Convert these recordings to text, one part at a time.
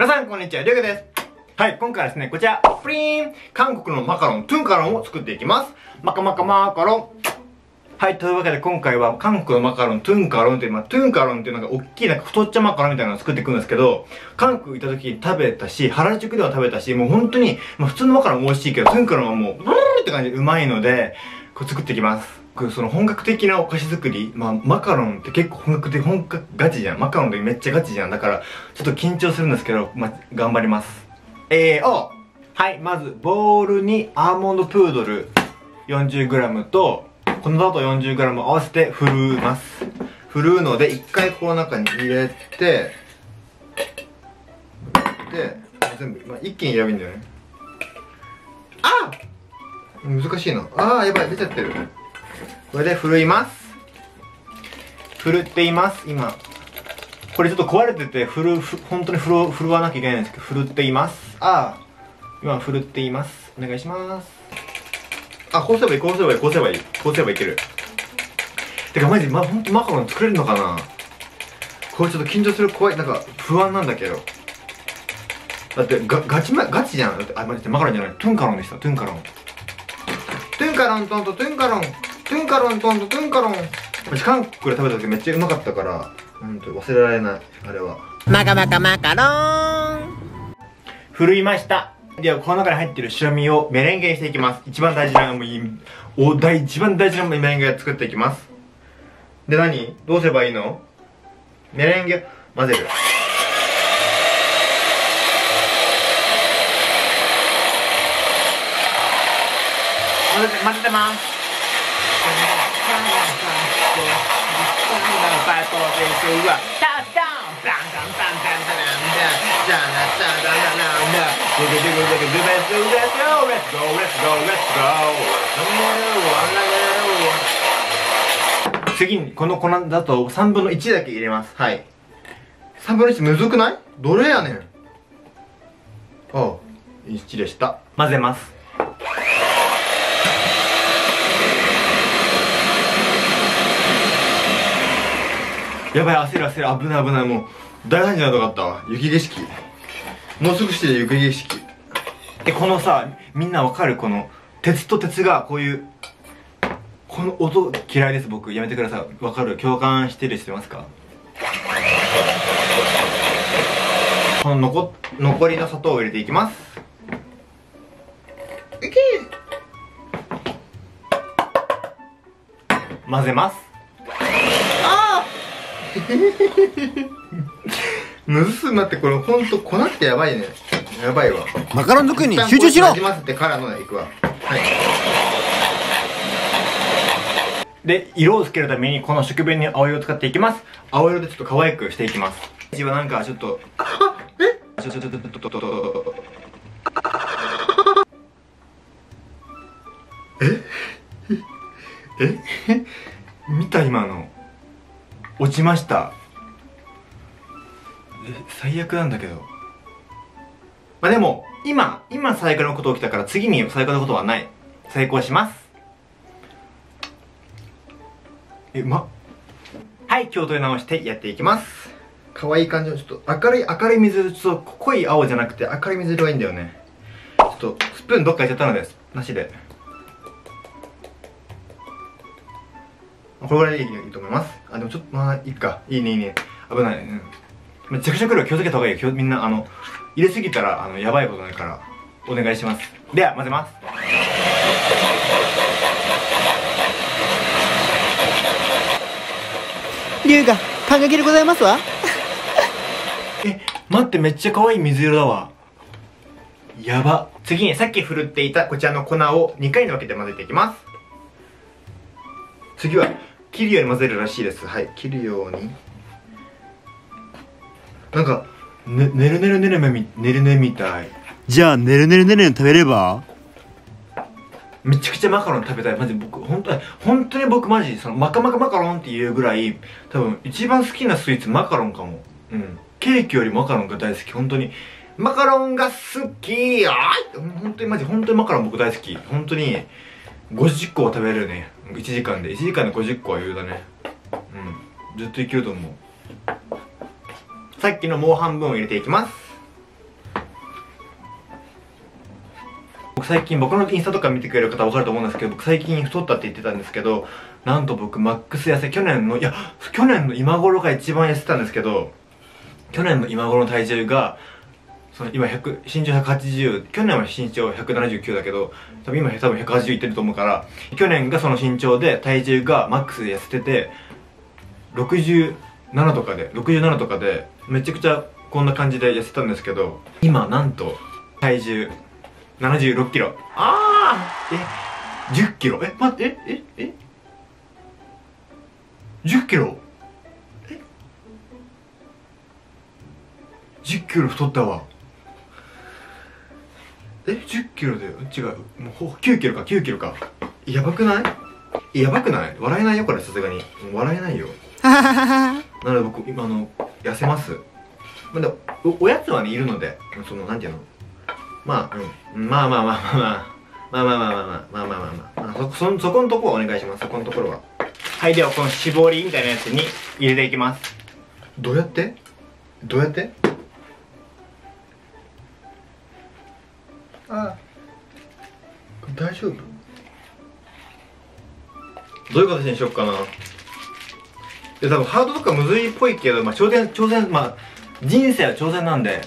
皆さんこんにちは、りょうげです。はい、今回はですね、こちら、プリーン韓国のマカロン、トゥンカロンを作っていきます。マカマカマカロン。はい、というわけで今回は韓国のマカロン、トゥンカロンっていう、まあ、トゥンカロンっていうのが大きいなんか太っちゃマカロンみたいなのを作っていくんですけど、韓国行った時に食べたし、原宿では食べたし、もう本当に、まあ、普通のマカロンも美味しいけど、トゥンカロンはもう、ブルーって感じでうまいので、こう作っていきます。その本格的なお菓子作り、まあ、マカロンって結構本格的、本格ガチじゃん。マカロンでめっちゃガチじゃん。だから、ちょっと緊張するんですけど、まあ、頑張ります。えー、おはい、まず、ボウルにアーモンドプードル 40g と、このだと 40g 合わせて振るます。振るうので、一回この中に入れて、で、全部、まあ、一気に入ればいいんだよね。あ難しいな。ああ、やばい、出ちゃってる。これで振るいます。振るっています。今。これちょっと壊れてて振る本当に振る振るわなきゃいけないんですけど振るっています。ああ。今振るっています。お願いします。あこうすればいいこうすればいいこうすればいい。こうすればいける。てかマジま本当マカロン作れるのかな？これちょっと緊張する怖い。なんか不安なんだけど。だってガガチ、ま、ガチじゃん。だってあ待ってマカロンじゃない。トゥンカロンでした。トゥンカロン。トゥンカロントンとトゥンカロントゥンカロントンとトゥンカロン。私韓国で食べた時めっちゃうまかったから本当忘れられないあれは。マカマカマカロン。ふるいました。ではこの中に入ってる白身をメレンゲにしていきます。一番大事なもうお大一番大事なメレンゲを作っていきます。で何？どうすればいいの？メレンゲ？混ぜる。混ぜて混ぜてます次にこの粉だと3分の1だけ入れます。はい。3分の1むずくない？どれやねん。ああ1でした。混ぜますやばい焦る焦る危ない危ないもう。大惨事なとこあったわ。雪景色。もうすぐして雪景色。えこのさみんなわかるこの鉄と鉄がこういうこの音嫌いです僕。やめてください。わかる？共感してるしてますか？この残残りの砂糖を入れていきます。いけ！混ぜます。むずすなってこれほんと粉ってやばいね。やばいわ。マカロン作りに集中しろ。なじませてからのいくわ。はい。で色をつけるためにこの食紅に青色を使っていきます。青色でちょっと可愛くしていきます。味はなんかちょっとえ？ちょちょちょちょちょちょちょええ見た今の落ちました。最悪なんだけど。まあでも今今最悪のこと起きたから次に最悪のことはない。成功します。えまはい気を取り直してやっていきます。可愛い感じのちょっと明るい明るい水ちょっと濃い青じゃなくて明るい水色がいいんだよね。ちょっとスプーンどっか行っちゃったのですなしで。これぐらいでいいと思います。あでもちょっとまあいいか。いいねいいね。危ない、うん、めちゃくちゃ来る気をつけた方がいい。よみんなあの入れすぎたらあのやばいことになるからお願いします。では混ぜます。龍が感激でございますわ。え待ってめっちゃ可愛い水色だわ。やば。次にさっきふるっていたこちらの粉を2回に分けて混ぜていきます。次は切るように混ぜるらしいです。はい。切るように。なんかねねるねるねるねねるねみたい。じゃあねるねるねる食べれば？めちゃくちゃマカロン食べたい。マジ僕本当に本当に僕マジそのマカマカマカロンっていうぐらい多分一番好きなスイーツマカロンかも。うん。ケーキよりマカロンが大好き。本当に。マカロンが好き。あー本当にマジ本当にマカロン僕大好き。本当に50個は食べれるね1時間で1時間で50個は余裕だね。うん。ずっといけると思う。さっきのもう半分を入れていきます。僕最近僕のインスタとか見てくれる方分かると思うんですけど僕最近太ったって言ってたんですけどなんと僕マックス痩せ去年のいや去年の今頃が一番痩せたんですけど去年の今頃の体重がその今100身長180去年は身長179だけど多分今多分180いってると思うから去年がその身長で体重がマックスで痩せてて67とかで67とかでめちゃくちゃこんな感じで痩せたんですけど今なんと体重76キロ。ああえ10キロ？え待ってえええ？10キロ？え？10キロ太ったわえ10キロだよ。違う。もうほ9キロか9キロか。やばくない？やばくない？笑えないよこれさすがに。笑えないよ。なので僕今あの痩せます。まあでもおおやつはねいるので。そのなんていうの？まあうん。まあまあまあまあまあ。まあまあまあまあまあまあまあまあまあ。そそそこのところはお願いします。そこのところは。はい、ではこの絞りみたいなやつに入れていきます。どうやって？どうやって？あ大丈夫？どういう形にしよっかな。で多分ハードとかむずいっぽいけど、まあ、挑戦挑戦まあ人生は挑戦なんで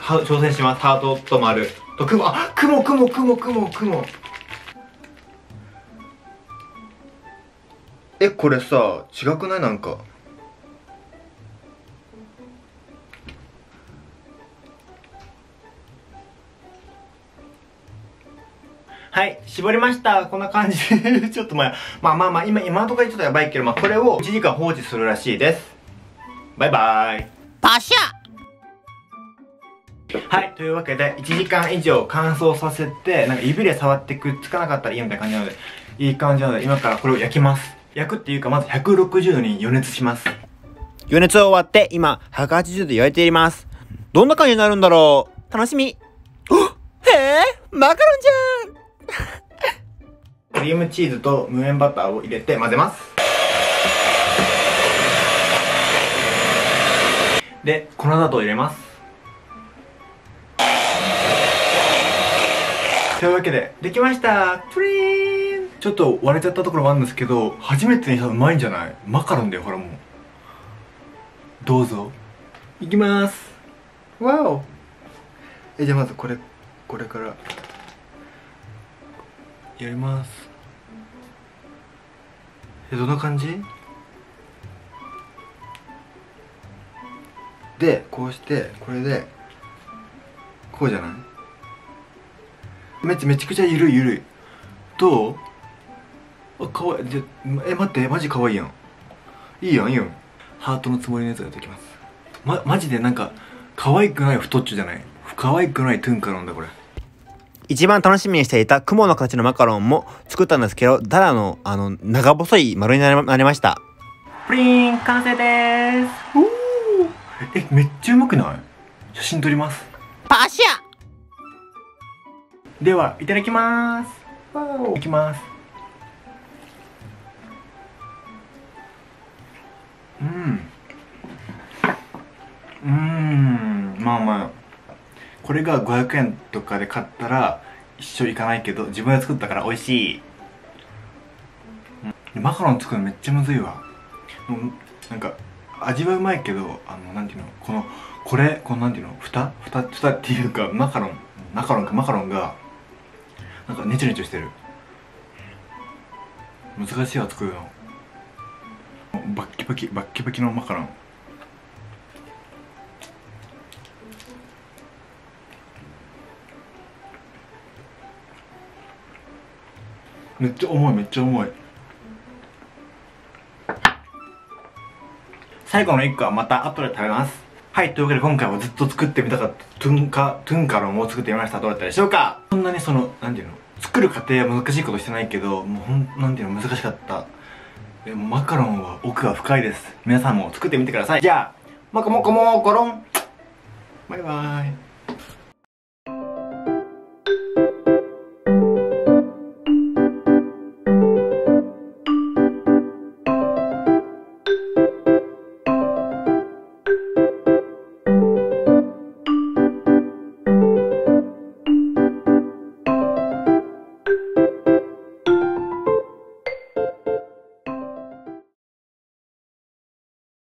は挑戦します。ハートと丸と雲あ雲雲雲雲雲。えこれさ違くない？なんかはい、絞りました。こんな感じで ちょっとまあ、まあまあまあ、今、今のところちょっとやばいけど、まあこれを1時間放置するらしいです。バイバイ。パシャはい、というわけで、1時間以上乾燥させて、なんか指で触ってくっつかなかったらいいみたいな感じなので、いい感じなので、今からこれを焼きます。焼くっていうか、まず160度に予熱します。余熱終わって今180度焼いていますどんな感じになるんだろう楽しみおへ えマカロンじゃんクリームチーズと無塩バターを入れて混ぜます。で、粉砂糖を入れます。というわけで、できましたプリーンちょっと割れちゃったところもあるんですけど、初めてにしたらうまいんじゃない？マカロンだよ、ほらもう。どうぞ。いきます。わおえじゃあまずこれこれからやります。えどんな感じ？でこうしてこれでこうじゃない？めっちゃめちゃくちゃゆるいゆるい。どう？あかわいい。じゃえ待ってマジかわいいやん。いいやんいいやんハートのつもりのやつができます。まマジでなんか可愛くない太っちょじゃない？可愛くないトゥンカロンだこれ。一番楽しみにしていた雲の形のマカロンも作ったんですけどただのあの長細い丸になりなりました。プリーン完成でー。すえめっちゃうまくない？写真撮ります。パシャ。ではいただきます。いきます。うん。うーん。まあまあ。これが500円とかで買ったら一生いかないけど自分で作ったから美味しい、うん。マカロン作るのめっちゃむずいわ。うなんか味はうまいけどあのなんていうのこのこれこのなんていうの蓋？蓋？蓋っていうかマカロン。マカロンかマカロンがなんかネチネチしてる。難しいわ作るの。バッキバキバッキバキのマカロン。めっちゃ重いめっちゃ重い最後の1個はまた後で食べますはい、というわけで今回はずっと作ってみたかったトゥンカ、トゥンカロンを作ってみました。どうだったでしょうか？そんなにその、なんていうの？作る過程は難しいことしてないけど、もうほん、なんていうの難しかった。でもマカロンは奥が深いです。皆さんも作ってみてください。じゃあ、もこもこもころんバイバーイ。